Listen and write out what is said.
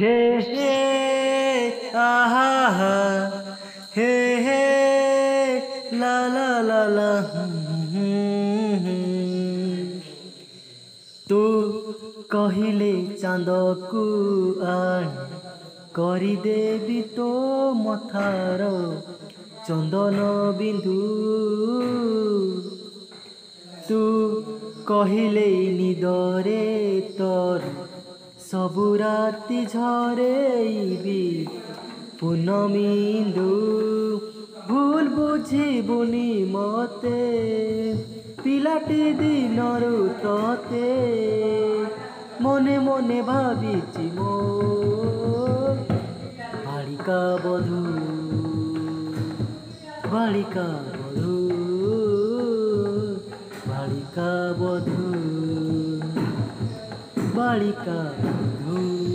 হে হে আহা হা হে হে লা লা লা লা তু কহিলে চাঁদকু আন କରିଦେବି ତୋ ମଥାର ଚନ୍ଦନ ବିନ୍ଦୁ ତୁ କହିଲେ ନିଦରେ ତୋର সবু রাতি ঝরে ঝরেইবি পুনমিন্দু ভুল বুঝি বুনি মতে পিলাটি দিন ততে মনে মনে ভাবিছি মো বাড়িকা বধু বাড়িকা বধু বাড়িকা বধু kembali ke